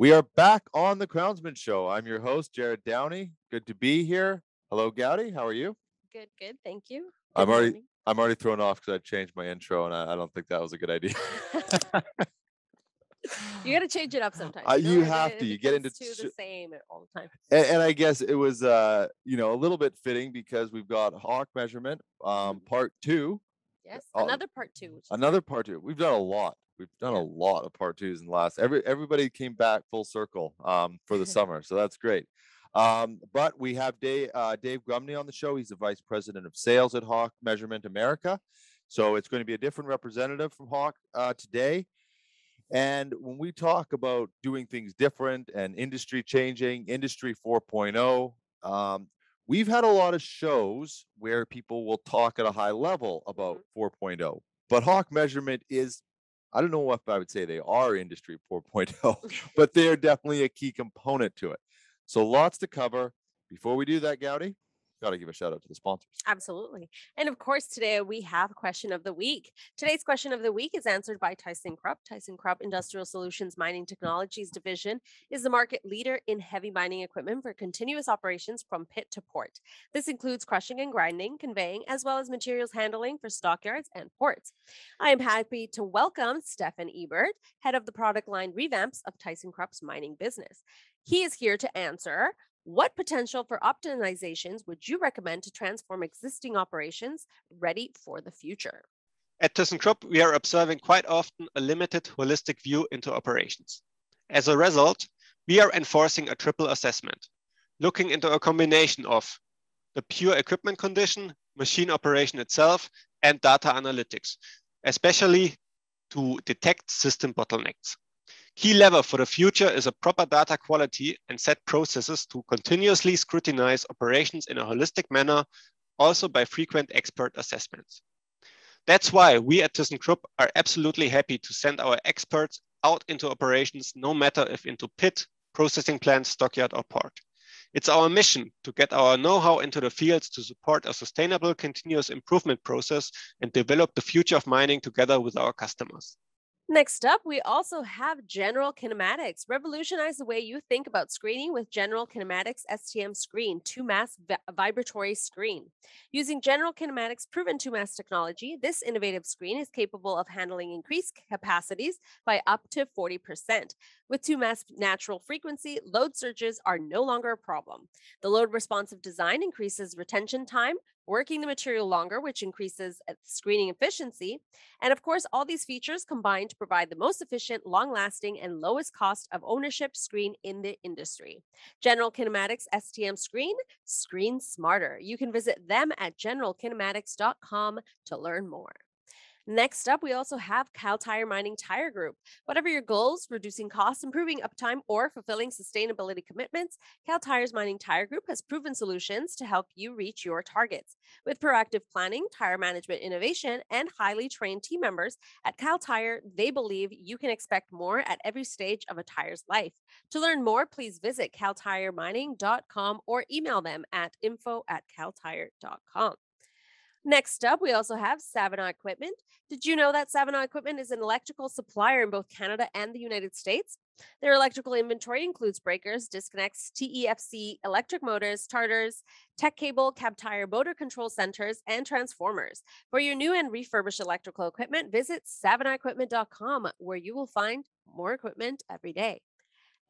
We are back on the Crownsmen Show. I'm your host, Jared Downey. Good to be here. Hello, Gowdy. How are you? Good, good. Thank you. I'm Good already morning. I'm already thrown off because I changed my intro, and I, I don't think that was a good idea. You got to change it up sometimes. Uh, you have to. You get into too the same all the time. and, and I guess it was uh you know a little bit fitting because we've got Hawk measurement um part two, Yes, Oh, another part two. Another part two. We've done a lot. We've done a lot of part twos in the last. Every everybody came back full circle um for the summer, so that's great. Um, but we have Dave uh, Dave Grumney on the show. He's the vice president of sales at Hawk Measurement America. So it's going to be a different representative from Hawk uh, today. And when we talk about doing things different and industry changing, industry 4.0, um, we've had a lot of shows where people will talk at a high level about 4.0. But Hawk Measurement is, I don't know if I would say they are industry 4.0, but they are definitely a key component to it. So lots to cover. Before we do that, Gowdy, got to give a shout out to the sponsors. Absolutely. And of course, today we have question of the week. Today's question of the week is answered by ThyssenKrupp. Tyson Krupp Industrial Solutions Mining Technologies Division is the market leader in heavy mining equipment for continuous operations from pit to port. This includes crushing and grinding, conveying, as well as materials handling for stockyards and ports. I am happy to welcome Stefan Ebert, head of the product line revamps of ThyssenKrupp's mining business. He is here to answer what potential for optimizations would you recommend to transform existing operations ready for the future? At ThyssenKrupp, we are observing quite often a limited holistic view into operations. As a result, we are enforcing a triple assessment, looking into a combination of the pure equipment condition, machine operation itself, and data analytics, especially to detect system bottlenecks. Key lever for the future is a proper data quality and set processes to continuously scrutinize operations in a holistic manner, also by frequent expert assessments. That's why we at ThyssenKrupp are absolutely happy to send our experts out into operations, no matter if into pit, processing plant, stockyard, or port. It's our mission to get our know-how into the fields to support a sustainable continuous improvement process and develop the future of mining together with our customers. Next up, we also have General Kinematics. Revolutionize the way you think about screening with General Kinematics STM Screen, two mass vi- vibratory screen. Using General Kinematics proven two mass technology, this innovative screen is capable of handling increased capacities by up to 40%. With two mass natural frequency, load surges are no longer a problem. The load responsive design increases retention time, working the material longer, which increases uh, screening efficiency. And of course, all these features combine to provide the most efficient, long lasting, and lowest cost of ownership screen in the industry. General Kinematics STM Screen, screen smarter. You can visit them at generalkinematics.com to learn more. Next up, we also have Kal Tire Mining Tire Group. Whatever your goals, reducing costs, improving uptime, or fulfilling sustainability commitments, Kal Tire's Mining Tire Group has proven solutions to help you reach your targets. With proactive planning, tire management innovation, and highly trained team members at Kal Tire, they believe you can expect more at every stage of a tire's life. To learn more, please visit kaltiremining.com or email them at info at kaltire.com. Next up, we also have Savona Equipment. Did you know that Savona Equipment is an electrical supplier in both Canada and the United States? Their electrical inventory includes breakers, disconnects, TEFC, electric motors, starters, TECK cable, cab tire, motor control centers, and transformers. For your new and refurbished electrical equipment, visit savonaequipment.com where you will find more equipment every day.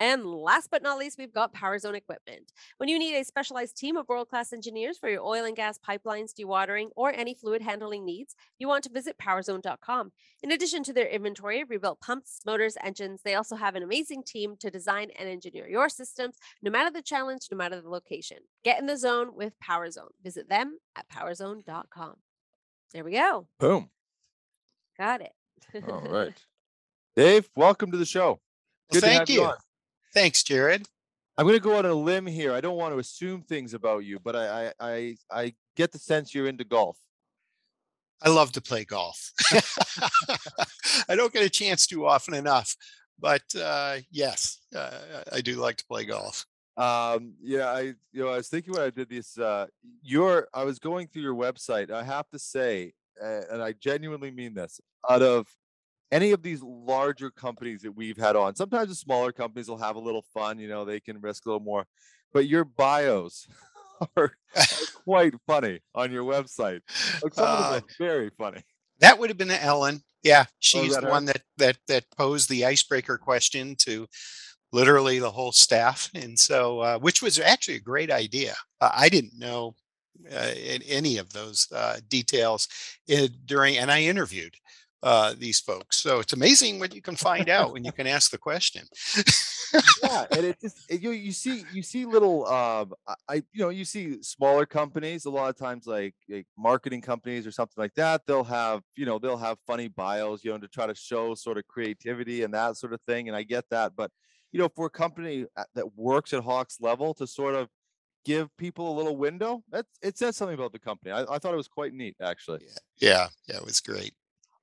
And last but not least, we've got PowerZone equipment. When you need a specialized team of world class engineers for your oil and gas pipelines, dewatering, or any fluid handling needs, you want to visit powerzone.com. In addition to their inventory of rebuilt pumps, motors, engines, they also have an amazing team to design and engineer your systems, no matter the challenge, no matter the location. Get in the zone with PowerZone. Visit them at powerzone.com. There we go. Boom. Got it. All right. Dave, welcome to the show. Well, Good to thank have you. Thanks, Jared. I'm going to go on a limb here. I don't want to assume things about you, but I, I, I, I get the sense you're into golf. I love to play golf. I don't get a chance to often enough, but uh, yes, uh, I do like to play golf. Um, yeah, I, you know, I was thinking when I did this, uh, your, I was going through your website. I have to say, and I genuinely mean this, out of any of these larger companies that we've had on, sometimes the smaller companies will have a little fun, you know, they can risk a little more, but your bios are, quite funny on your website. Like some of them Uh, are very funny. That would have been Ellen. Yeah, she's that the her? one that that that posed the icebreaker question to literally the whole staff, and so uh, which was actually a great idea. Uh, I didn't know uh, in any of those uh, details in, during, and I interviewed uh, these folks. So it's amazing what you can find out when you can ask the question. yeah and it just it- you you see you see little um I- you know you see smaller companies a lot of times like like marketing companies or something like that they'll have you know they'll have funny bios you know to try to show sort of creativity and that sort of thing and i get that but you know for a company that works at hawks level to sort of give people a little window that's it says something about the company i, I thought it was quite neat actually Yeah, yeah, it was great.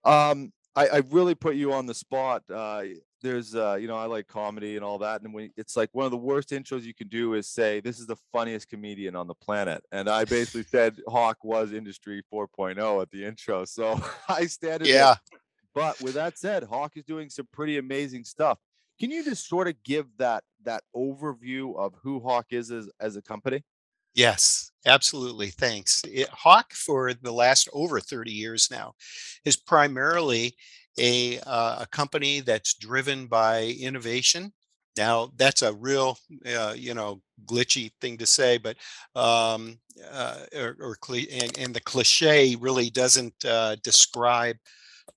Um, I, I really put you on the spot. Uh, there's, uh, you know, I like comedy and all that, and when it's like one of the worst intros you can do is say, "This is the funniest comedian on the planet," and I basically said Hawk was Industry 4.0 at the intro, so I stand. in there. Yeah. But with that said, Hawk is doing some pretty amazing stuff. Can you just sort of give that that overview of who Hawk is as, as a company? Yes, absolutely. Thanks. It, Hawk, for the last over 30 years now, is primarily a, uh, a company that's driven by innovation. Now, that's a real, uh, you know, glitchy thing to say, but um, uh, or, or and, and the cliche really doesn't uh, describe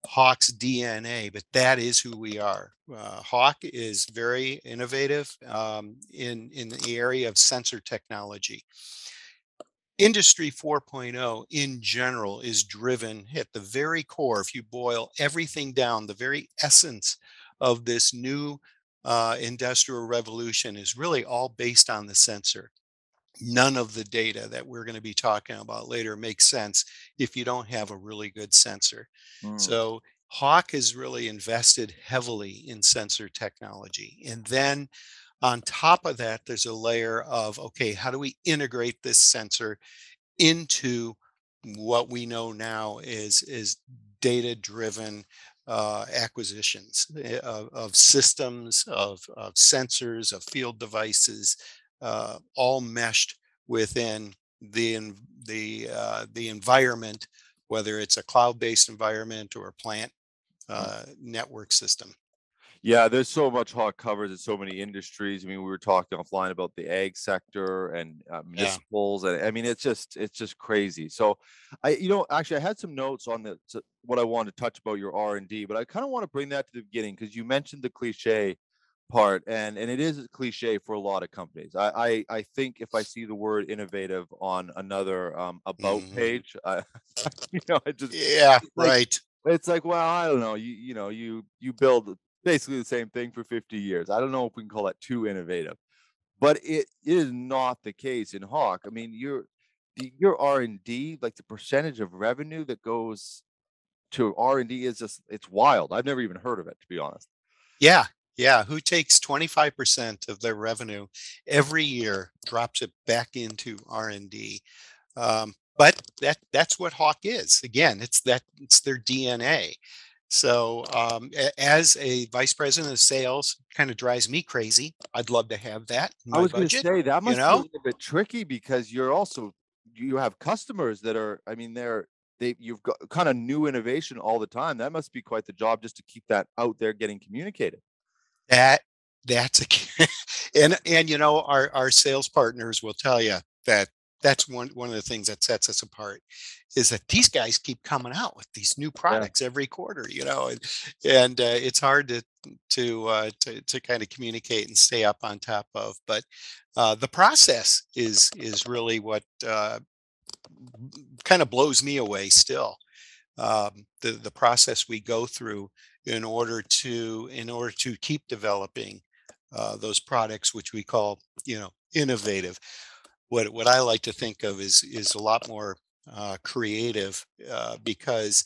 Hawk's DNA, but that is who we are. Uh, Hawk is very innovative um, in in the area of sensor technology. Industry 4.0 in general is driven at the very core. If you boil everything down, the very essence of this new uh, industrial revolution is really all based on the sensor. None of the data that we're going to be talking about later makes sense if you don't have a really good sensor. Mm, So Hawk has really invested heavily in sensor technology. And then on top of that, there's a layer of, okay, how do we integrate this sensor into what we know now is, is data driven uh, acquisitions eh, of, of systems, of, of sensors, of field devices, uh, all meshed within the, the, uh, the environment whether it's a cloud-based environment or a plant uh, network system. Yeah, there's so much Hawk covers in so many industries. I mean, we were talking offline about the ag sector and uh, municipals, and I mean, it's just it's just crazy. So, I you know actually I had some notes on the what I wanted to touch about your R and D, but I kind of want to bring that to the beginning because you mentioned the cliche part, and and it is a cliche for a lot of companies. I I, I think if I see the word innovative on another um, about Mhm. page, I, you know, it just Yeah, like- right. it's like well i don't know you you know you you build basically the same thing for 50 years i don't know if we can call that too innovative but it is not the case in hawk i mean your your r&d like the percentage of revenue that goes to r&d is just it's wild i've never even heard of it to be honest Yeah, yeah. Who takes 25% of their revenue every year, drops it back into R&D? Um, but that that's what Hawk is. Again, it's that it's their DNA. So um, as a vice president of sales, kind of drives me crazy. I'd love to have that in i was going to say that must be a little bit tricky because you're also you have customers that are i mean they're they you've got kind of new innovation all the time. That must be quite the job just to keep that out there getting communicated. That that's a and and you know our our sales partners will tell you that that's one one of the things that sets us apart is that these guys keep coming out with these new products every quarter you know and and uh, it's hard to to uh, to to kind of communicate and stay up on top of but uh, the process is is really what uh, kind of blows me away still um, the the process we go through in order to in order to keep developing uh, those products which we call you know innovative what what i like to think of is is a lot more uh, creative uh, because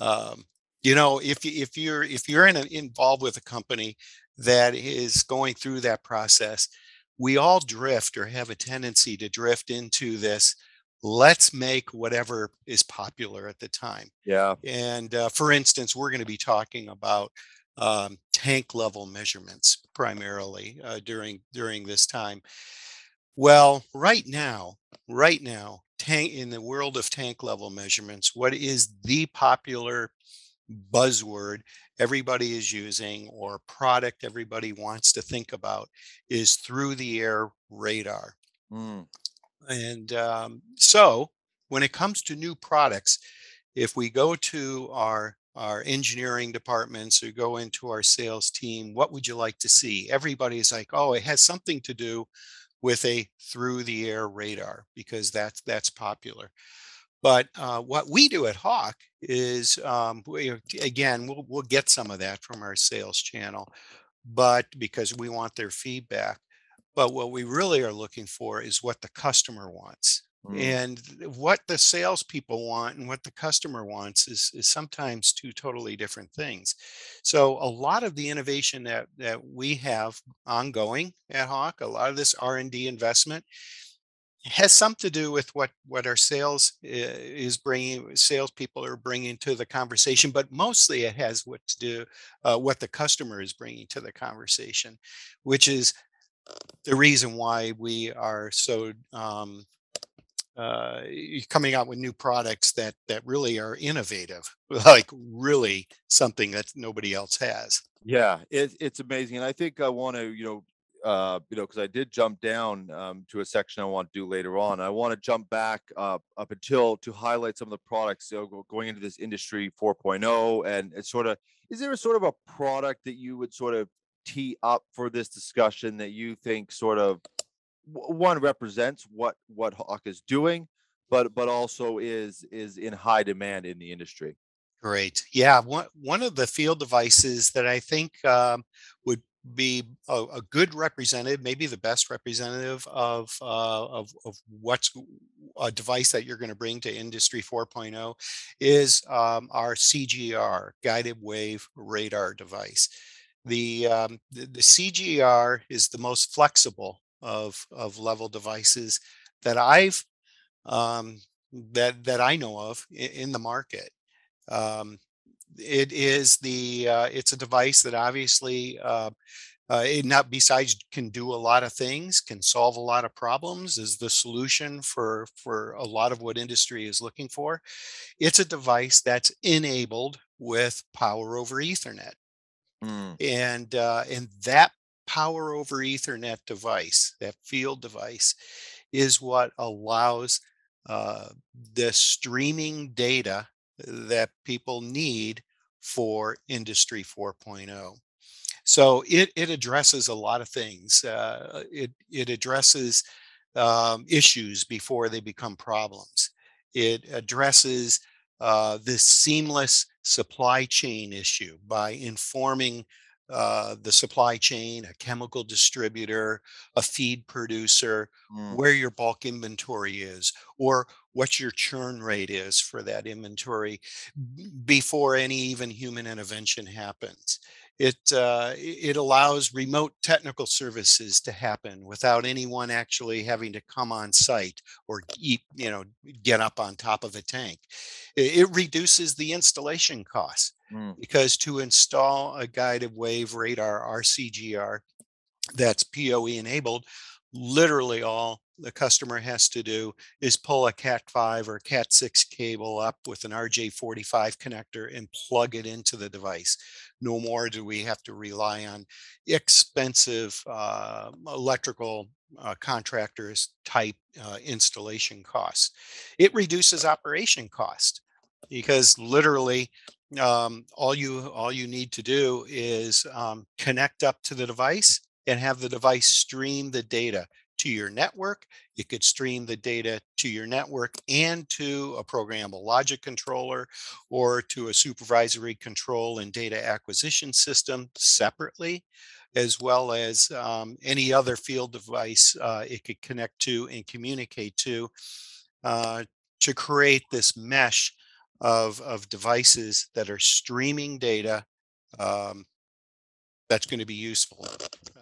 um, you know if you- if you're if you're in a, involved with a company that is going through that process we all drift or have a tendency to drift into this let's make whatever is popular at the time. Yeah. And uh, for instance, we're going to be talking about um, tank level measurements primarily uh, during during this time. Well, right now, right now, tank in the world of tank level measurements, what is the popular buzzword everybody is using or product everybody wants to think about is through the air radar. Mm. And um, so when it comes to new products, if we go to our our engineering departments or go into our sales team, what would you like to see? Everybody's like, oh, it has something to do with a through the air radar because that's that's popular. But uh, what we do at Hawk is, um, we, again, we'll, we'll get some of that from our sales channel, but because we want their feedback. But what we really are looking for is what the customer wants. Mm. And what the salespeople want and what the customer wants is, is sometimes two totally different things. So a lot of the innovation that that we have ongoing at Hawk, a lot of this R and D investment has something to do with what what our sales is bringing salespeople are bringing to the conversation but mostly it has what to do uh, what the customer is bringing to the conversation which is the reason why we are so um, uh, coming out with new products that that really are innovative like really something that nobody else has Yeah, it, it's amazing, and I think I want to, you know, uh, you know, because I did jump down um, to a section I want to do later on. I want to jump back up until to highlight some of the products. So go- going into this industry 4.0, and it's sort of, is there a sort of a product that you would sort of tee up for this discussion that you think sort of one represents what what Hawk is doing, but but also is is in high demand in the industry. Great. Yeah. One, one of the field devices that I think um, would be a, a good representative, maybe the best representative of, uh, of, of what's a device that you're going to bring to Industry 4.0 is um, our CGR, Guided Wave Radar device. The, um, the, the CGR is the most flexible of, of level devices that I've um, that that I know of in, in the market. Um, it is the uh, it's a device that obviously uh, uh, it not besides can do a lot of things, can solve a lot of problems, is the solution for for a lot of what industry is looking for. It's a device that's enabled with power over Ethernet, Mm, and uh, and that power over Ethernet device, that field device, is what allows uh, the streaming data that people need for Industry 4.0. So it, it addresses a lot of things. Uh, it, it addresses um, issues before they become problems. It addresses uh, this seamless supply chain issue by informing uh, the supply chain, a chemical distributor, a feed producer, mm, where your bulk inventory is, or what your churn rate is for that inventory before any even human intervention happens. It, uh, it allows remote technical services to happen without anyone actually having to come on site or eat, you know, get up on top of a tank. It, reduces the installation costs mm, because to install a guided wave radar our CGR that's PoE enabled, literally all the customer has to do is pull a Cat5 or Cat6 cable up with an RJ45 connector and plug it into the device. No more do we have to rely on expensive uh, electrical uh, contractors type uh, installation costs. It reduces operation cost because literally um, all you all you need to do is um, connect up to the device and have the device stream the data to your network. It could stream the data to your network and to a programmable logic controller or to a supervisory control and data acquisition system separately, as well as um, any other field device uh, it could connect to and communicate to uh, to create this mesh of, of devices that are streaming data um, that's going to be useful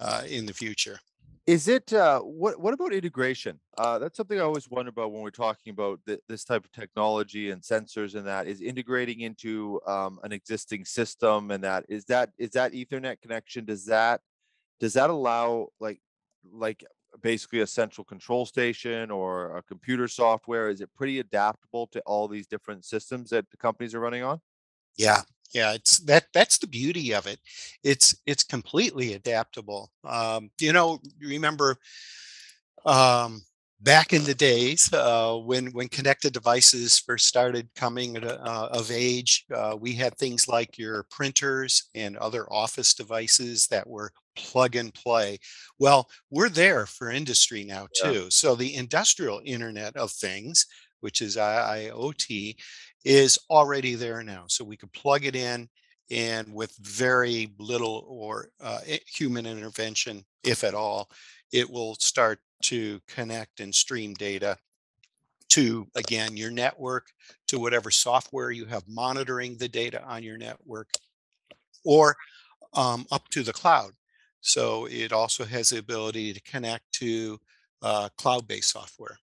uh, in the future. Is it, uh, what, what about integration? Uh, that's something I always wonder about when we're talking about thi- this type of technology and sensors and that is integrating into, um, an existing system and that, is that, is that ethernet connection, does that, does that allow like, like basically a central control station or a computer software? Is it pretty adaptable to all these different systems that the companies are running on? Yeah, yeah, it's that that's the beauty of it. It's it's completely adaptable. Um, you know, remember um, back in the days uh, when when connected devices first started coming at uh, of age, uh, we had things like your printers and other office devices that were plug and play. Well, we're there for industry now Yeah. too. So the industrial Internet of Things, which is IoT, is already there now. So we could plug it in and with very little or uh, human intervention, if at all, it will start to connect and stream data to, again, your network, to whatever software you have monitoring the data on your network, or um, up to the cloud. So it also has the ability to connect to uh, cloud-based software.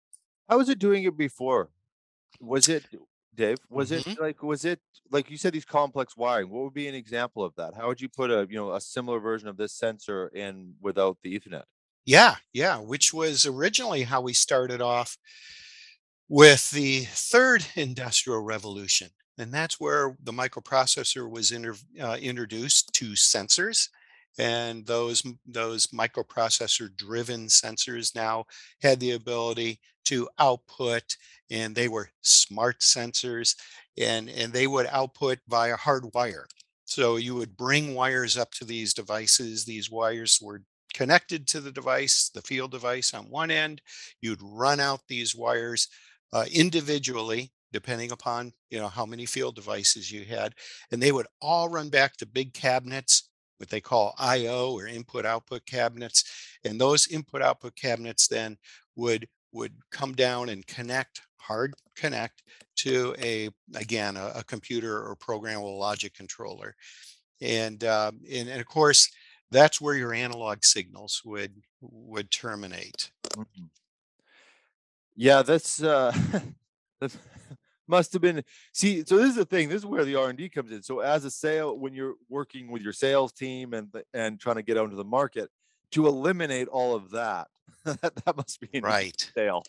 How was it doing it before? Was it, Dave, was it Mhm. like, was it, like you said, these complex wiring? What would be an example of that? How would you put a, you know, a similar version of this sensor in without the ethernet? Yeah, yeah, which was originally how we started off with the third industrial revolution. And that's where the microprocessor was inter, uh, introduced to sensors. And those, those microprocessor driven sensors now had the ability to output, and they were smart sensors, and, and they would output via hard wire. So you would bring wires up to these devices. These wires were connected to the device, the field device on one end. You'd run out these wires uh, individually, depending upon you know how many field devices you had, and they would all run back to big cabinets, what they call I/O or input/output cabinets, and those input/output cabinets then would would come down and connect hard connect to a again a, a computer or programmable logic controller and um, and, and of course that's where your analog signals would would terminate Mhm. Yeah, that's uh that must have been see, so this is the thing, this is where the R and D comes in. So as a sale, when you're working with your sales team and and trying to get onto the market, to eliminate all of that, that, must be right. sale.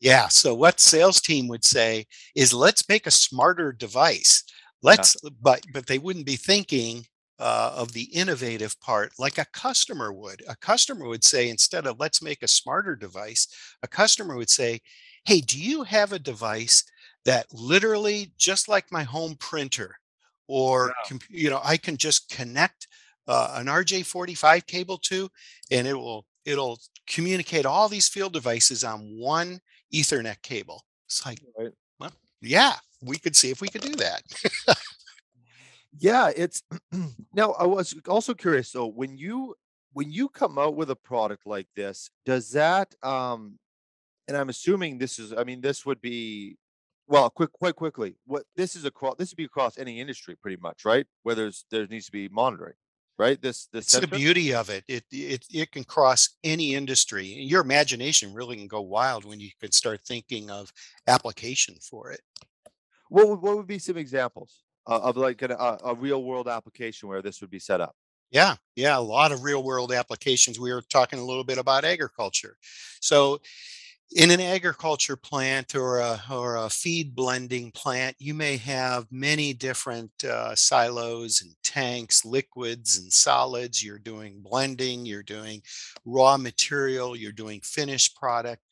yeah so what sales team would say is let's make a smarter device. Let's but but they wouldn't be thinking uh, of the innovative part like a customer would. A customer would say instead of let's make a smarter device a customer would say hey do you have a device that literally just like my home printer or comp- you know i can just connect uh, an rj45 cable to and it will it'll communicate all these field devices on one ethernet cable it's like Right. well yeah we could see if we could do that Yeah, it's now I was also curious. So when you when you come out with a product like this, does that um and I'm assuming this is I mean this would be well quick quite quickly what this is across this would be across any industry pretty much, right? Where there's there needs to be monitoring, right? This this it's the beauty of it. It it it can cross any industry. Your imagination really can go wild when you can start thinking of application for it. What would what would be some examples uh, of like a, a real world application where this would be set up? Yeah, yeah, a lot of real world applications. We were talking a little bit about agriculture. So in an agriculture plant or a, or a feed blending plant, you may have many different uh, silos and tanks, liquids and solids. You're doing blending, you're doing raw material, you're doing finished product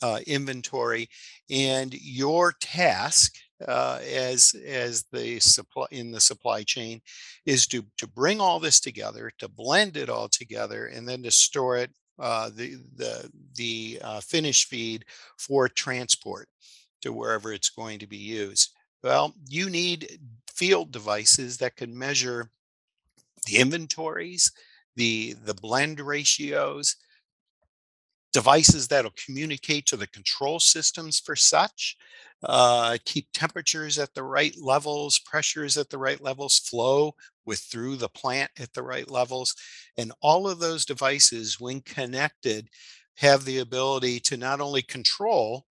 uh, inventory, and your task uh, as as the supply in the supply chain is to to bring all this together, to blend it all together, and then to store it uh, the the the uh, finished feed for transport to wherever it's going to be used. Well, you need field devices that can measure the inventories, the the blend ratios, devices that'll communicate to the control systems for such. Uh, keep temperatures at the right levels, pressures at the right levels, flow with through the plant at the right levels. And all of those devices, when connected, have the ability to not only control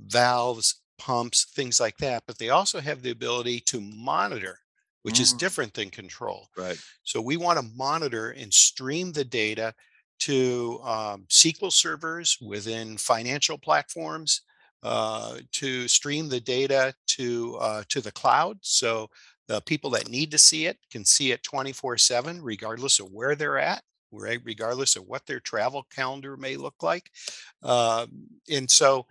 valves, pumps, things like that, but they also have the ability to monitor, which is Mm. different than control. Right. So we want to monitor and stream the data to um, SQL servers within financial platforms, uh, to stream the data to uh, to the cloud. So the people that need to see it can see it 24/7, regardless of where they're at? Regardless of what their travel calendar may look like. Um, and so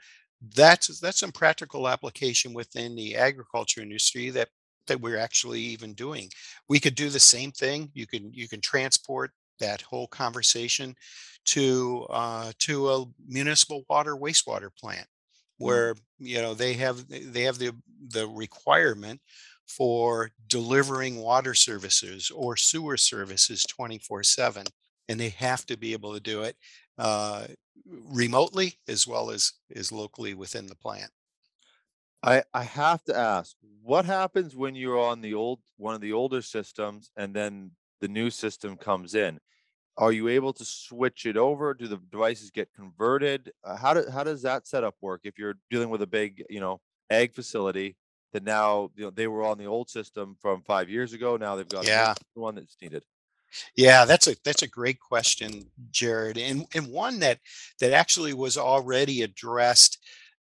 that's that's some practical application within the agriculture industry that that we're actually even doing we could do the same thing you can you can transport that whole conversation to uh, to a municipal water wastewater plant where you know they have they have the the requirement for delivering water services or sewer services 24 7 and they have to be able to do it uh, remotely as well as as locally within the plant I I have to ask, what happens when you're on the old one of the older systems and then the new system comes in? Are you able to switch it over? Do the devices get converted? Uh, how do, how does that setup work if you're dealing with a big, you know, ag facility that now, you know, they were on the old system from 5 years ago, now they've got Yeah. one that's needed. Yeah, that's a that's a great question, Jared, and and one that that actually was already addressed.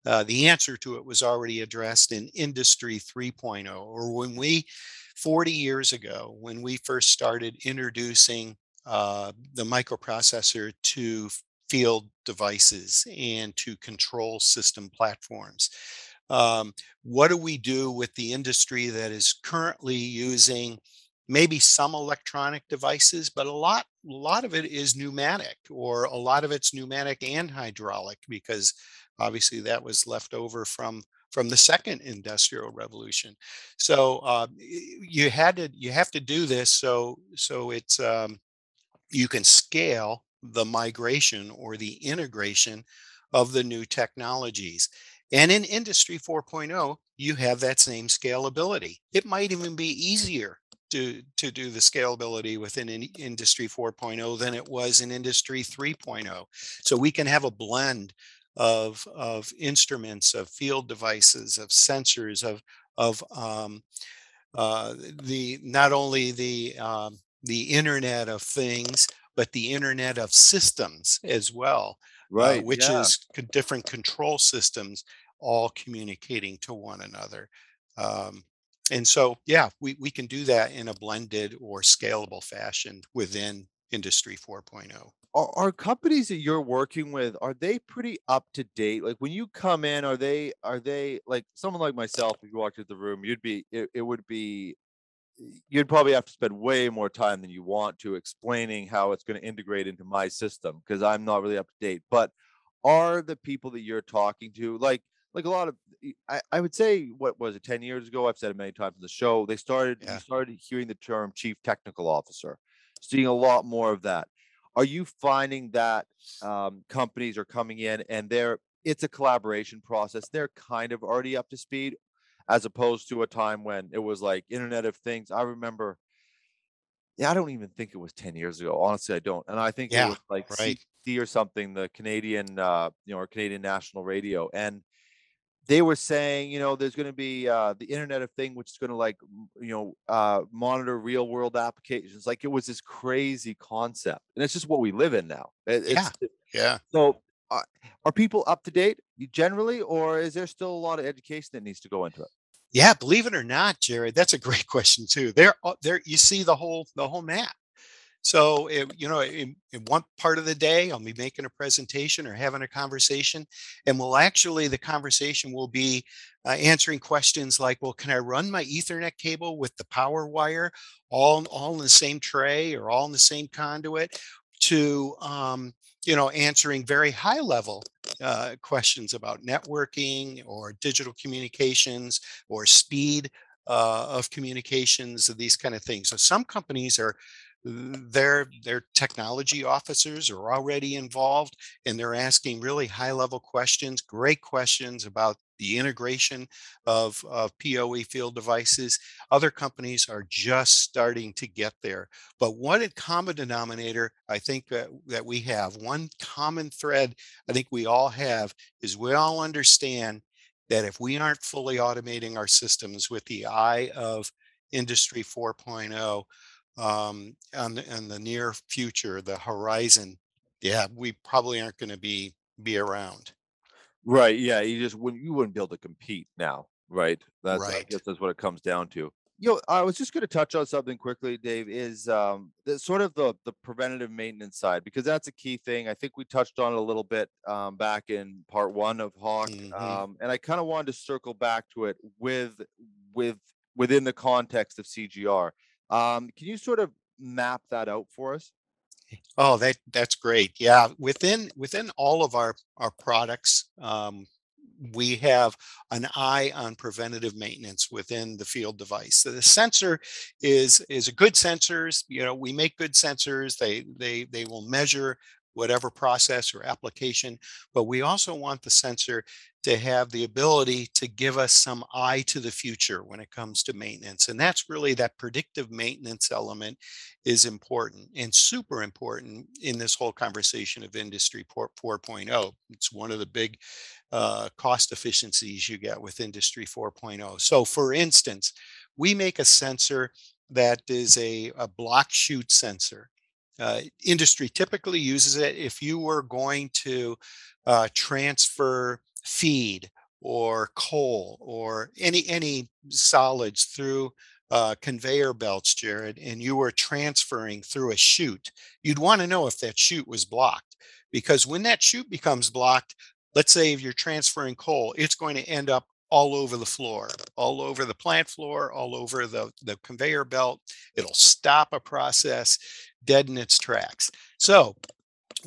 Uh, the answer to it was already addressed in Industry 3.0, or when we 40 years ago, when we first started introducing uh, the microprocessor to field devices and to control system platforms. Um, what do we do with the industry that is currently using maybe some electronic devices, but a lot, a lot of it is pneumatic, or a lot of it's pneumatic and hydraulic, because obviously that was left over from from the second industrial revolution. So uh, you had to you have to do this so so it's um, you can scale the migration or the integration of the new technologies. And in Industry 4.0, you have that same scalability. It might even be easier to, to do the scalability within in Industry 4.0 than it was in Industry 3.0. So we can have a blend of, of instruments, of field devices, of sensors, of, of um, uh, the not only the um, the Internet of Things, but the Internet of Systems as well, uh, Right. which yeah. is different control systems all communicating to one another. Um, and so, yeah, we, we can do that in a blended or scalable fashion within Industry oh. 4.0. are, are companies that you're working with are they pretty up to date like when you come in are they are they like someone like myself if you walked into the room you'd be it, it would be you'd probably have to spend way more time than you want to explaining how it's going to integrate into my system because i'm not really up to date. But are the people that you're talking to like like a lot of I, I would say what was it 10 years ago? I've said it many times on the show they started Yeah. you started hearing the term chief technical officer seeing a lot more of that. Are you finding that um, companies are coming in and they're it's a collaboration process they're kind of already up to speed as opposed to a time when it was like internet of things i remember yeah i don't even think it was 10 years ago honestly i don't and i think it Yeah, was like right. Or something the canadian uh you know or canadian national radio and they were saying, you know, there's going to be uh, the Internet of Thing, which is going to like, you know, uh, monitor real world applications. Like it was this crazy concept, and it's just what we live in now. It- Yeah. it's, Yeah. So, uh, are people up to date generally, or is there still a lot of education that needs to go into it? Yeah, believe it or not, Jared, that's a great question too. There, there, you see the whole the whole map. So, if, you know, in, in one part of the day, I'll be making a presentation or having a conversation, and we'll actually the conversation will be uh, answering questions like, "Well, can I run my Ethernet cable with the power wire all all in the same tray or all in the same conduit?" To um, you know, answering very high level uh, questions about networking or digital communications or speed uh, of communications, these kind of things. So some companies are their their technology officers are already involved and they're asking really high level questions great questions about the integration of, of PoE field devices. Other companies are just starting to get there. But one common denominator I think that, that we have, one common thread I think we all have is we all understand that if we aren't fully automating our systems with the eye of industry 4.0 um, on, the, on the near future, the horizon, yeah, we probably aren't going to be be around. Right. Yeah. You just wouldn't you wouldn't be able to compete now, right? That's I Right. guess that's what it comes down to. You know, I was just going to touch on something quickly, Dave. Is um the sort of the the preventative maintenance side because that's a key thing. I think we touched on it a little bit um back in part one of Hawk, Mhm. um, and I kind of wanted to circle back to it with with within the context of CGR. Um, can you sort of map that out for us? Oh, that that's great. Yeah, within within all of our our products, um, we have an eye on preventative maintenance within the field device. So the sensor is is a good sensors. You know, we make good sensors. They they they will measure whatever process or application, but we also want the sensor to have the ability to give us some eye to the future when it comes to maintenance. And that's really that predictive maintenance element is important and super important in this whole conversation of industry 4- it's one of the big uh, cost efficiencies you get with industry 4.0 so for instance we make a sensor that is a, a block chute sensor uh, industry typically uses it if you were going to uh, transfer feed or coal or any any solids through uh, conveyor belts, Jared, and you were transferring through a chute, you'd want to know if that chute was blocked. Because when that chute becomes blocked, let's say if you're transferring coal, it's going to end up all over the floor, all over the plant floor, all over the, the conveyor belt. It'll stop a process dead in its tracks. So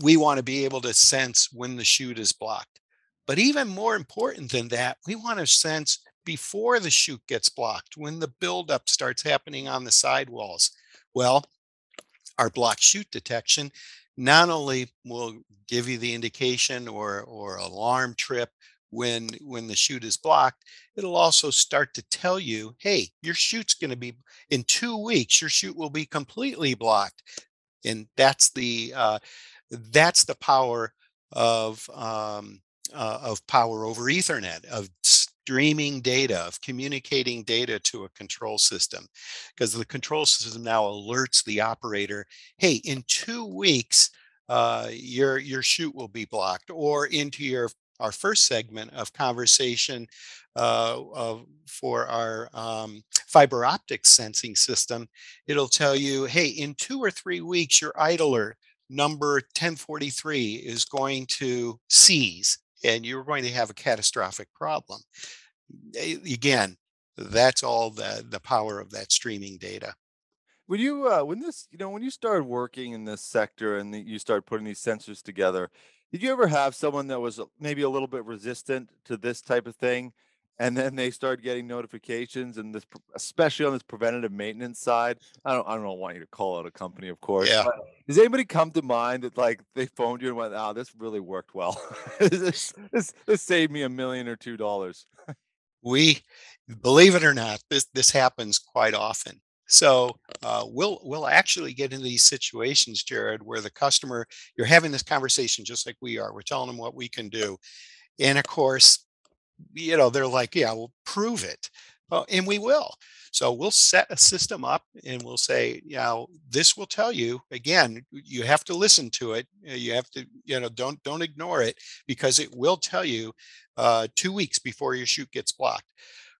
we want to be able to sense when the chute is blocked. But even more important than that, we want to sense before the chute gets blocked, when the buildup starts happening on the sidewalls. Well, our block chute detection not only will give you the indication or, or alarm trip when when the chute is blocked, it'll also start to tell you, hey, your chute's going to be in two weeks, your chute will be completely blocked. And that's the uh, that's the power of um, uh, of power over Ethernet, of streaming data, of communicating data to a control system, because the control system now alerts the operator, hey, in two weeks, uh, your your chute will be blocked, or into your our first segment of conversation uh, of, for our um, fiber optic sensing system, it'll tell you, hey, in two or three weeks, your idler number 1043 is going to seize and you're going to have a catastrophic problem. Again, that's all the, the power of that streaming data. When you uh, when this you know when you started working in this sector and the, you started putting these sensors together, did you ever have someone that was uh, maybe a little bit resistant to this type of thing, and then they start getting notifications and this, especially on this preventative maintenance side? I don't I don't want you to call out a company, of course. Yeah. does anybody come to mind that like they phoned you and went, "Oh, this really worked well. this, this this saved me a million or two dollars." We, believe it or not, this, this happens quite often. So uh, we'll we'll actually get into these situations, Jared, where the customer you're having this conversation just like we are. We're telling them what we can do, and of course, you know they're like, "Yeah, we'll prove it," and we will. So we'll set a system up, and we'll say, "You know, this will tell you again. You have to listen to it. uh, You have to, you know, don't don't ignore it because it will tell you uh, two weeks before your chute gets blocked."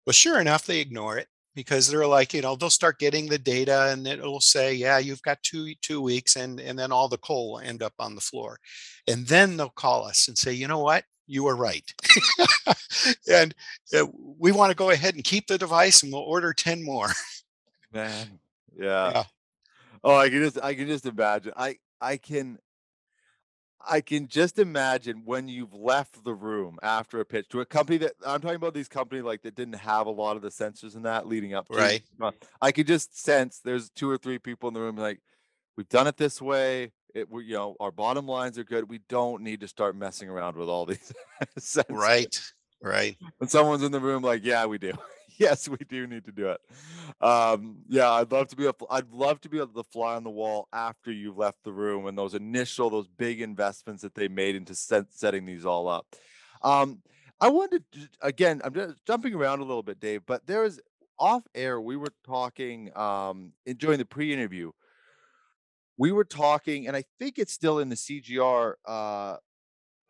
Well, sure enough, they ignore it because they're like, you know, they'll start getting the data and it'll say, yeah, you've got two two weeks, and and then all the coal will end up on the floor, and then they'll call us and say, you know what, you were right, and uh, we want to go ahead and keep the device, and we'll order ten more. Man, yeah. Yeah. Oh, I can just I can just imagine. I I can I can just imagine when you've left the room after a pitch to a company that I'm talking about these companies like that didn't have a lot of the sensors and that leading up to Right. I could just sense there's two or three people in the room like we've done it this way. It we you know our bottom lines are good. We don't need to start messing around with all these. Right. Right. when someone's in the room like yeah we do yes we do need to do it um yeah i'd love to be able i'd love to be able to fly on the wall after you've left the room and those initial those big investments that they made into set, setting these all up um i wanted to again i'm just jumping around a little bit dave but there was off air we were talking um during the pre-interview we were talking and i think it's still in the cgr uh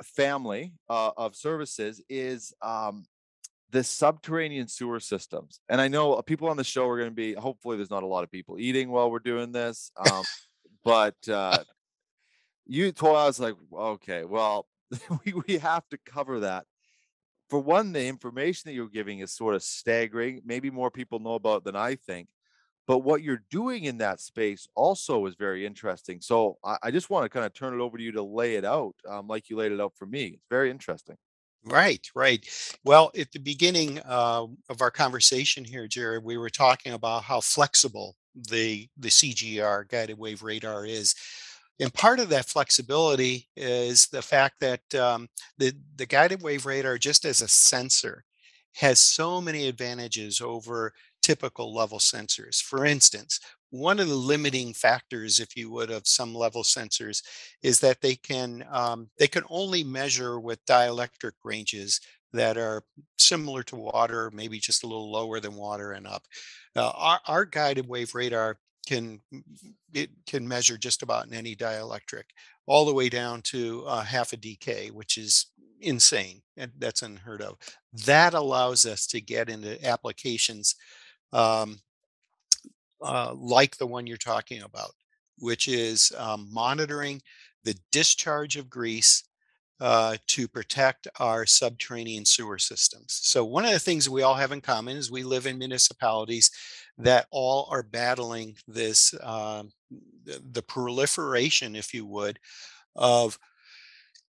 family uh, of services is um, the subterranean sewer systems. And I know uh, people on the show are going to be, hopefully, there's not a lot of people eating while we're doing this. Um, but uh, you told I was like, okay, well, we, we have to cover that. For one, the information that you're giving is sort of staggering. Maybe more people know about than I think but what you're doing in that space also is very interesting. So I, I just want to kind of turn it over to you to lay it out um, like you laid it out for me. It's very interesting. Right, right. Well, at the beginning uh, of our conversation here, Jared, we were talking about how flexible the the CGR guided wave radar is. And part of that flexibility is the fact that um, the, the guided wave radar, just as a sensor, has so many advantages over typical level sensors. For instance, one of the limiting factors, if you would, of some level sensors is that they can um, they can only measure with dielectric ranges that are similar to water, maybe just a little lower than water and up. Uh, our, our guided wave radar can it can measure just about in any dielectric, all the way down to uh, half a dK, which is insane and that's unheard of. That allows us to get into applications um, uh, like the one you're talking about, which is um, monitoring the discharge of grease uh, to protect our subterranean sewer systems. So one of the things we all have in common is we live in municipalities that all are battling this, uh, the, the proliferation, if you would, of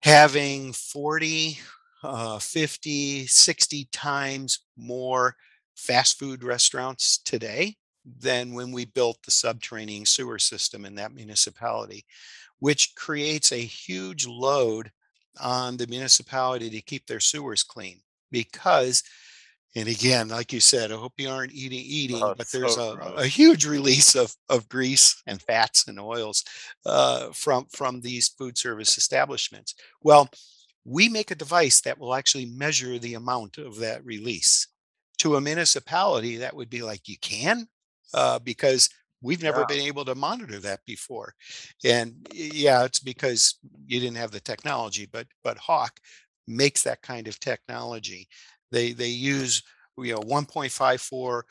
having 40, uh, 50, 60 times more fast food restaurants today than when we built the subterranean sewer system in that municipality, which creates a huge load on the municipality to keep their sewers clean because and again like you said i hope you aren't eating eating oh, but there's so a, a, huge release of, of grease and fats and oils uh, from from these food service establishments. Well we make a device that will actually measure the amount of that release to a municipality, that would be like, you can, uh, because we've never yeah. been able to monitor that before. And yeah, it's because you didn't have the technology, but but Hawk makes that kind of technology. They they use you know 1.54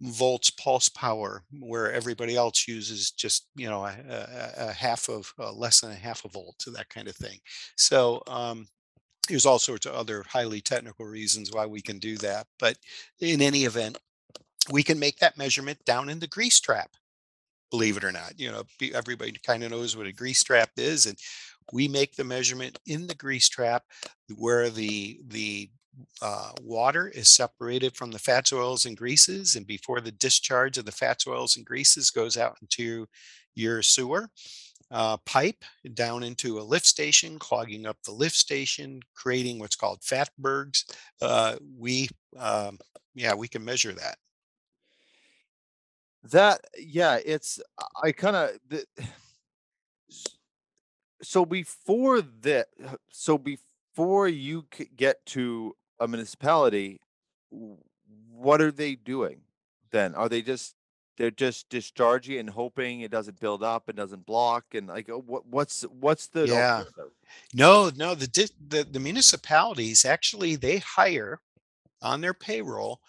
volts pulse power where everybody else uses just you know a, a, a half of uh, less than a half a volt to that kind of thing so um, there's all sorts of other highly technical reasons why we can do that. But in any event, we can make that measurement down in the grease trap, believe it or not. You know, everybody kind of knows what a grease trap is. And we make the measurement in the grease trap where the, the uh, water is separated from the fats, oils, and greases. And before the discharge of the fats, oils, and greases goes out into your sewer, uh, pipe down into a lift station, clogging up the lift station, creating what's called fatbergs. Uh, we, um, yeah, we can measure that. That, yeah, it's, I kind of, so before that, so before you get to a municipality, what are they doing then? Are they just they're just discharging and hoping it doesn't build up and doesn't block and like uh, what what's what's the yeah. no no the, the the municipalities actually they hire on their payroll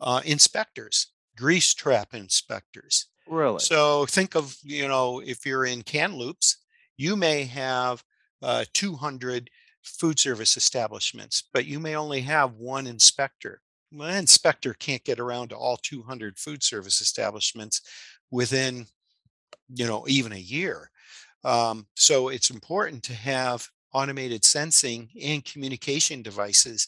uh, inspectors grease trap inspectors. Really? So think of you know if you're in Kamloops you may have uh, 200 food service establishments but you may only have one inspector my inspector can't get around to all 200 food service establishments within you know even a year. Um, so it's important to have automated sensing and communication devices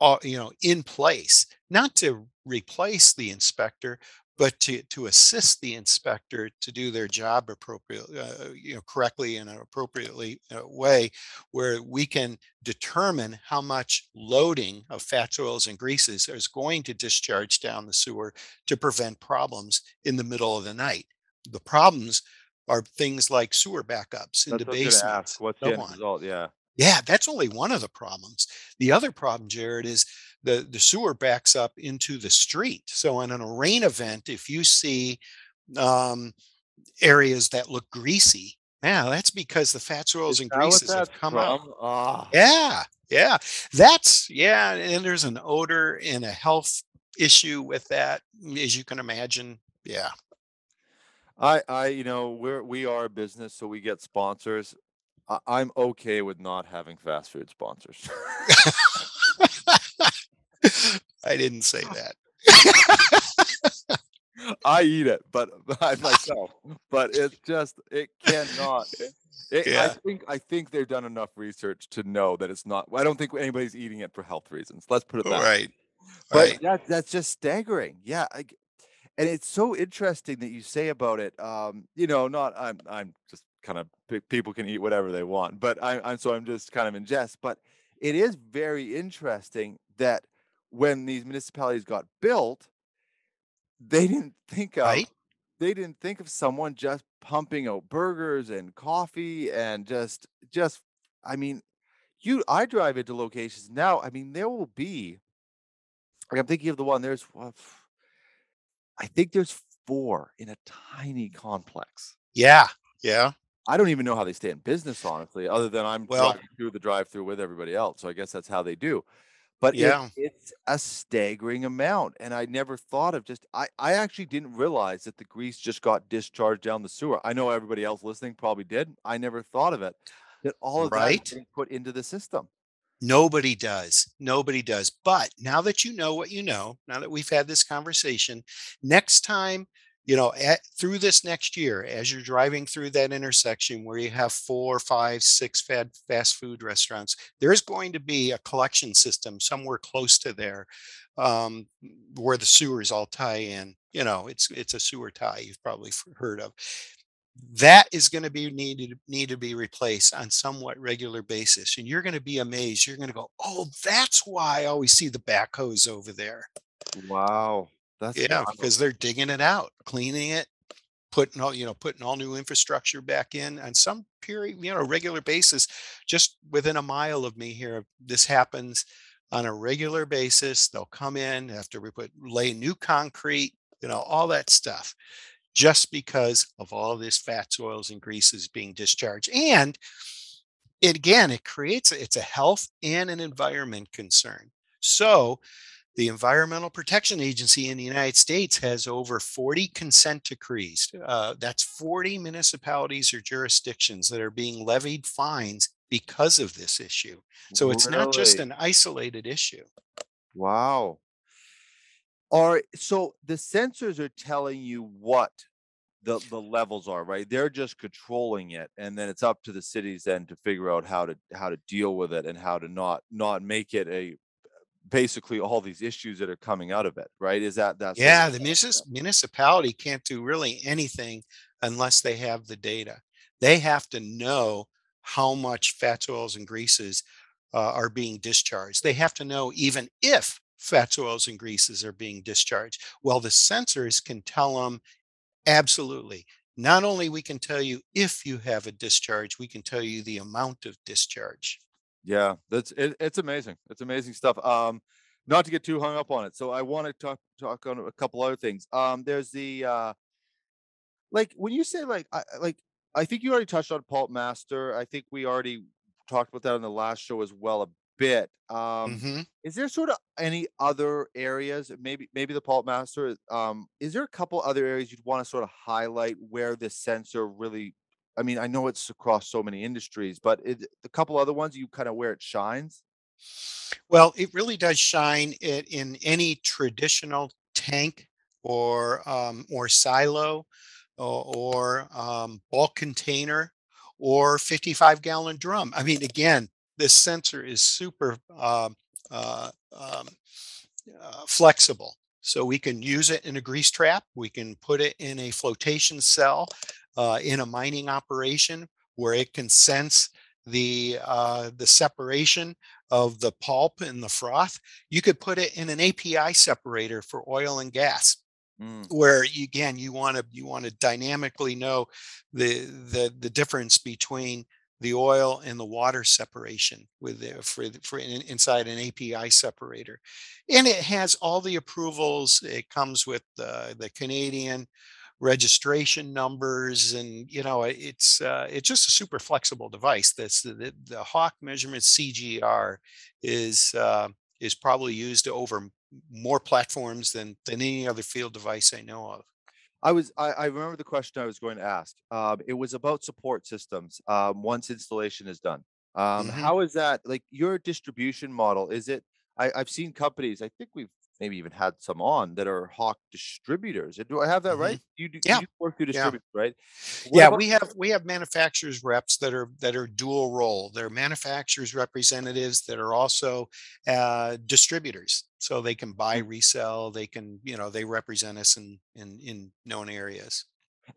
uh, you know in place not to replace the inspector but to, to assist the inspector to do their job appropriately, uh, you know, correctly in an appropriately uh, way, where we can determine how much loading of fats, oils, and greases is going to discharge down the sewer to prevent problems in the middle of the night. The problems are things like sewer backups into That's what I was basements. What's the so end on. result? Yeah. Yeah, that's only one of the problems. The other problem, Jared, is the, the sewer backs up into the street. So in a rain event, if you see um, areas that look greasy, yeah, that's because the fats, oils, and greases have come out. from? Ah. Yeah, yeah. That's yeah, and there's an odor and a health issue with that, as you can imagine. Yeah. I, I, you know, we're we are a business, so we get sponsors. I, I'm okay with not having fast food sponsors. I didn't say that. I eat it, but I myself. But it's just it cannot. It, I think I think they've done enough research to know that it's not. I don't think anybody's eating it for health reasons. Let's put it that way. Right. But Right. that that's just staggering. Yeah, I and it's so interesting that you say about it. Um, you know, not I'm I'm just kind of people can eat whatever they want, but I, I'm so I'm just kind of in jest. But it is very interesting that when these municipalities got built, they didn't think of Right. they didn't think of someone just pumping out burgers and coffee and just just I mean, you I drive into locations now. I mean, there will be like I'm thinking of the one there's uh, I think there's four in a tiny complex. Yeah. Yeah. I don't even know how they stay in business, honestly, other than I'm Well- through the drive-through with everybody else. So I guess that's how they do. But it- Yeah. it's a staggering amount, and I never thought of just. I I actually didn't realize that the grease just got discharged down the sewer. I know everybody else listening probably did. I never thought of it. That all of that Right. getting put into the system. Nobody does. Nobody does. But now that you know what you know, now that we've had this conversation, next time, you know, at, through this next year, as you're driving through that intersection where you have four, five, six fast food restaurants, there's going to be a collection system somewhere close to there um, where the sewers all tie in. You know, it's it's a sewer tie you've probably heard of. That is going to be needed need to be replaced on somewhat regular basis, and you're going to be amazed. You're going to go, "Oh, that's why I always see the backhoes over there." Wow, that's Yeah, because they're digging it out, cleaning it, putting all you know, putting all new infrastructure back in on some period, you know, regular basis. Just within a mile of me here, this happens on a regular basis. They'll come in after we put lay new concrete, you know, all that stuff, just because of all this fats, oils, and greases being discharged. And it again, it creates a- it's a health and an environment concern. So the Environmental Protection Agency in the United States has over 40 consent decrees. Uh, that's 40 municipalities or jurisdictions that are being levied fines because of this issue. So it's not just an isolated issue. Wow. All right. So the sensors are telling you what the the levels are, right? They're just controlling it, and then it's up to the cities then to figure out how to how to deal with it and how to not not make it a basically all these issues that are coming out of it, right? Is that that's what Yeah, the munis- municipality can't do really anything unless they have the data. They have to know how much fats, oils, and greases uh, are being discharged. They have to know even if fats, oils, and greases are being discharged. Well, the sensors can tell them absolutely. Not only we can tell you if you have a discharge, we can tell you the amount of discharge. Yeah, that's it, it's amazing. It's amazing stuff. Um, not to get too hung up on it. So I want to talk talk on a couple other things. Um, there's the uh, like when you say like I like I think you already touched on Pulp Master. I think we already talked about that on the last show as well a bit. Um, Mhm. is there sort of any other areas? Maybe maybe the Pulp Master. Um, is there a couple other areas you'd want to sort of highlight where this sensor really? I mean, I know it's across so many industries, but it, a couple other ones you kind of where it shines. Well, it really does shine it in any traditional tank or um, or silo or, or um, bulk container or 55 gallon drum. I mean, again, this sensor is super um, uh, um, uh, flexible. So we can use it in a grease trap. We can put it in a flotation cell uh, in a mining operation where it can sense the uh, the separation of the pulp and the froth. You could put it in an API separator for oil and gas Mm, where you, again you want to you want to dynamically know the the the difference between the oil and the water separation with the, for for in, inside an API separator, and it has all the approvals. It comes with the the Canadian registration numbers, and you know it's uh, it's just a super flexible device. That's the the, Hawk Measurement CGR is uh, is probably used over more platforms than than any other field device I know of. I was I, I remember the question I was going to ask. Um, it was about support systems. Um, once installation is done, um, Mhm. how is that like your distribution model? Is it? I, I've seen companies. I think we've maybe even had some on that are Hawk distributors. Do I have that Mhm. right? You do Yeah. you work through Yeah. distributors, right? What yeah about- we have we have manufacturers reps that are that are dual role they're manufacturers representatives that are also uh, distributors so they can buy Mm. resell they can you know they represent us in in in known areas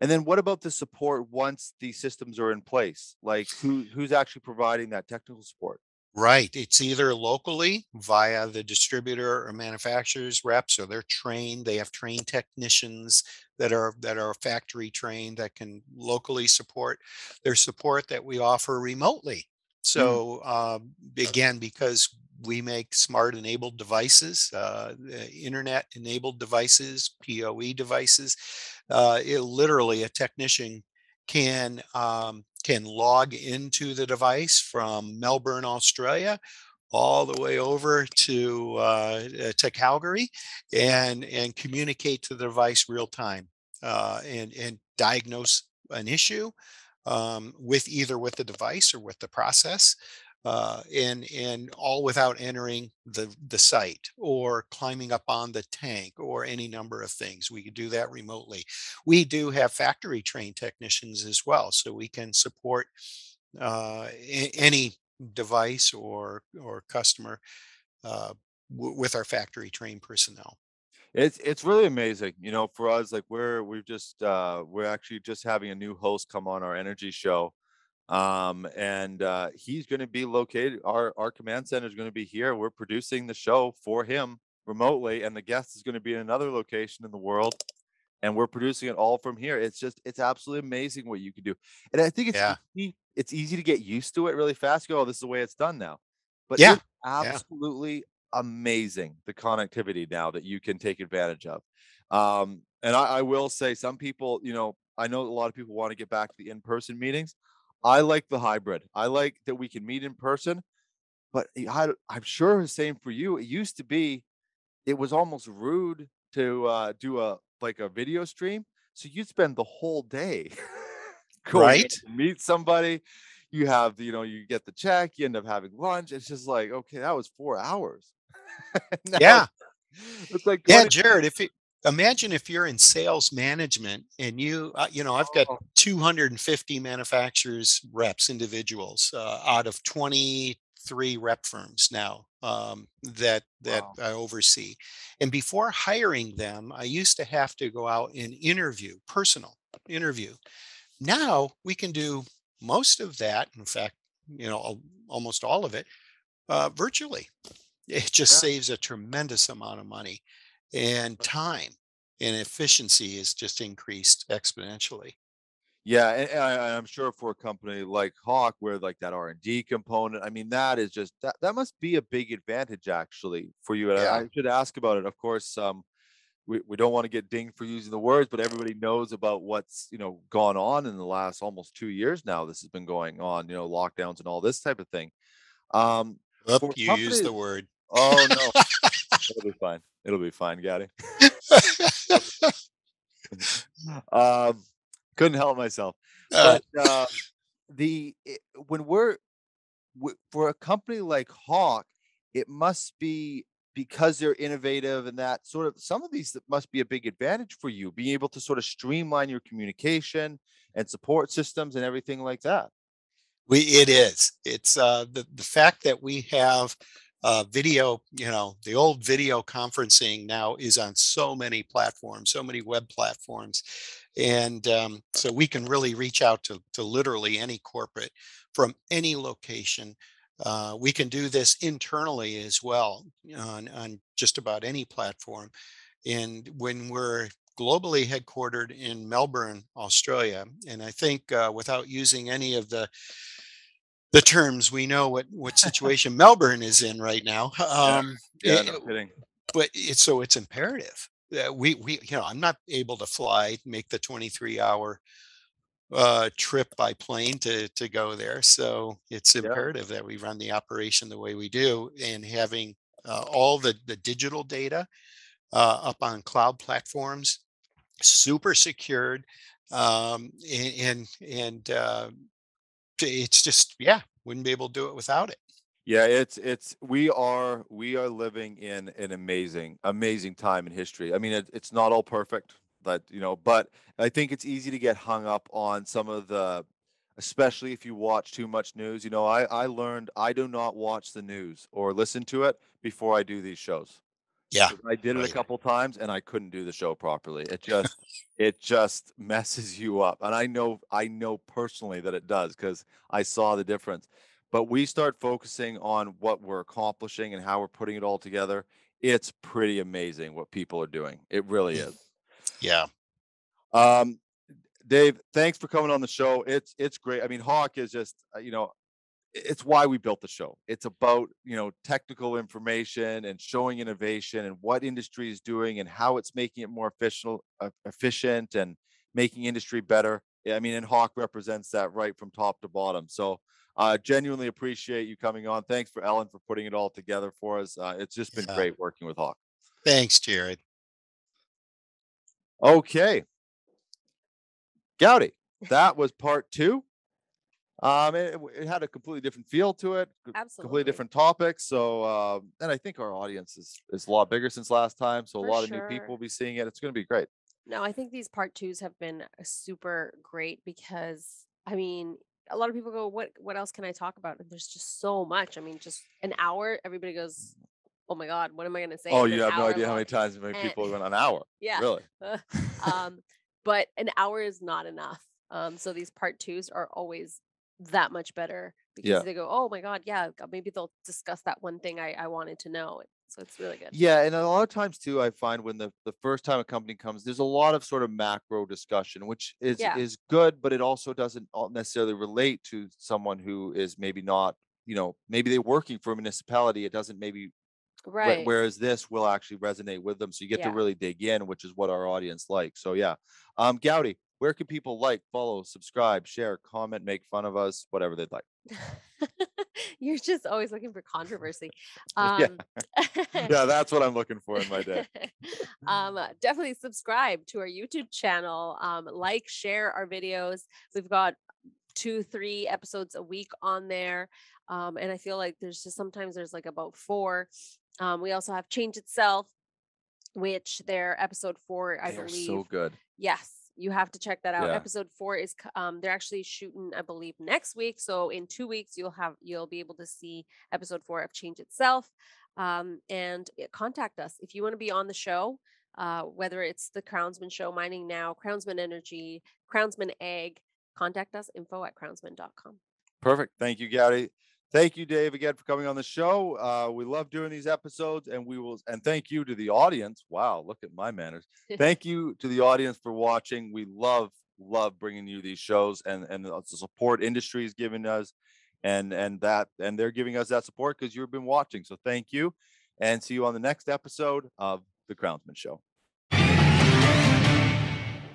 And then what about the support once these systems are in place? Like who who's actually providing that technical support? Right it's either locally via the distributor or manufacturers reps or they're trained they have trained technicians that are that are factory trained that can locally support there's support that we offer remotely. So um, again because we make smart enabled devices uh, uh, internet enabled devices poe devices uh, it literally a technician can um, can log into the device from melbourne australia all the way over to uh, uh, to calgary and and communicate to the device real time uh, and and diagnose an issue um, with either with the device or with the process uh, and and all without entering the the site or climbing up on the tank or any number of things we could do that remotely we do have factory trained technicians as well so we can support uh, any device or or customer uh, w- with our factory trained personnel It's it's really amazing, you know, for us. Like we're we've just uh we're actually just having a new host come on our energy show. Um and uh he's gonna be located, our our command center is gonna be here. We're producing the show for him remotely, and the guest is gonna be in another location in the world, and we're producing it all from here. It's just it's absolutely amazing what you can do. And I think it's Yeah. easy, it's easy to get used to it really fast. You Go, oh, this is the way it's done now. But Yeah, it's absolutely amazing the connectivity now that you can take advantage of. Um, and I, I will say, some people, you know, I know a lot of people want to get back to the in-person meetings. I like the hybrid. I like that we can meet in person, but I, I'm sure the same for you. It used to be, it was almost rude to uh, do a like a video stream. So you'd spend the whole day Right. meet somebody. You have, you know, you get the check, you end up having lunch. It's just like, okay, that was four hours. Yeah It's like yeah 20 jared if it imagine if you're in sales management and you uh, you know i've got Oh. 250 manufacturers reps individuals uh, out of 23 rep firms now um, that that Wow. i oversee and before hiring them i used to have to go out and interview personal interview now we can do most of that in fact you know almost all of it uh, virtually it just Yeah. saves a tremendous amount of money and time and efficiency is just increased exponentially Yeah, and, and I, I'm sure for a company like Hawk, where like that R and D component, I mean, that is just that that must be a big advantage actually for you. And I, Yeah. I should ask about it. Of course, um, we, we don't want to get dinged for using the words, but everybody knows about what's you know gone on in the last almost two years now. This has been going on, you know, lockdowns and all this type of thing. Um, Oop, you use the word oh no, it'll be fine. It'll be fine, Gaddy. Um, couldn't help myself. Uh, but uh, the when we're w- for a company like Hawk, it must be because they're innovative and that sort of some of these that must be a big advantage for you, being able to sort of streamline your communication and support systems and everything like that. we it is it's uh the, the fact that we have uh, video, you know, the old video conferencing now is on so many platforms, so many web platforms. And um, so we can really reach out to, to literally any corporate from any location. Uh, we can do this internally as well on, on just about any platform. And when we're globally headquartered in Melbourne, Australia, and I think uh, without using any of the the terms, we know what what situation Melbourne is in right now. Um, Yeah, it- no kidding. but it's so it's imperative that we we you know I'm not able to fly make the 23 hour uh trip by plane to to go there so it's Yeah. imperative that we run the operation the way we do and having uh, all the the digital data uh, up on cloud platforms super secured um and and, and uh, it's just yeah wouldn't be able to do it without it Yeah, it's it's we are we are living in an amazing amazing time in history. I mean, it, it's not all perfect, but you know, but I think it's easy to get hung up on some of the, especially if you watch too much news. You know, I I learned I do not watch the news or listen to it before I do these shows. Yeah I did it a couple times and I couldn't do the show properly. It just it just messes you up. And I know I know personally that it does because I saw the difference. But we start focusing on what we're accomplishing and how we're putting it all together. It's pretty amazing what people are doing. It really is. yeah Um, Dale, thanks for coming on the show. It's it's great. I mean, Hawk is just uh, you know, it's why we built the show. It's about you know technical information and showing innovation and what industry is doing and how it's making it more efficient, uh, efficient and making industry better. I mean, and Hawk represents that right from top to bottom. So. Uh, genuinely appreciate you coming on. Thanks for Ellen for putting it all together for us. Uh, it's just been Yeah. great working with Hawk. thanks jared Okay. Gowdy, that was part two. Um, it, it- had a completely different feel to it, Absolutely. completely different topics. So, um, and I think our audience is, is a lot bigger since last time. So, a For lot of new people will be seeing it. It's going to be great. No, I think these part twos have been uh, super great because I mean, a lot of people go, "What what else can I talk about?" And there's just so much. I mean, just an hour, everybody goes, "Oh my god, what am I going to say?" oh, you have no idea how many long?" times many And- people went an hour. Yeah. Really? um, but an hour is not enough. Um, so these part twos are always that much better because Yeah. they go, "Oh my god, yeah, maybe they'll discuss that one thing I I wanted to know." So it's really good. Yeah, and a lot of times too, I find when the the first time a company comes, there's a lot of sort of macro discussion, which is Yeah. is good, but it also doesn't necessarily relate to someone who is maybe not, you know, maybe they're working for a municipality. It doesn't maybe Right. Whereas this will actually resonate with them, so you get to really dig in, which is what our audience likes. So yeah, um, Gowdy, where can people like, follow, subscribe, share, comment, make fun of us, whatever they'd like? You're just always looking for controversy. Yeah. Um, Yeah, that's what I'm looking for in my day. um, definitely subscribe to our YouTube channel. Um, like, share our videos. We've got two, three episodes a week on there. Um, and I feel like there's just sometimes there's like about four. Um, we also have Change Itself, which their episode four, I they believe. so good. Yes, you have to check that out. Yeah. Episode four is um they're actually shooting, I believe, next week. So in two weeks, you'll have you'll be able to see episode four of Change Itself. Um, and uh, contact us if you want to be on the show. Uh, whether it's the Crownsmen Show, Mining Now, Crownsmen Energy, Crownsmen Egg, contact us info at crownsmen.com. Perfect. Thank you, Gowdy. Thank you, Dale, again for coming on the show. Uh, we love doing these episodes, and we will. And thank you to the audience. Wow, look at my manners. Thank you to the audience for watching. We love love bringing you these shows, and and the support industry is giving us, and and that and they're giving us that support because you've been watching. So thank you, and see you on the next episode of the Crownsmen Show.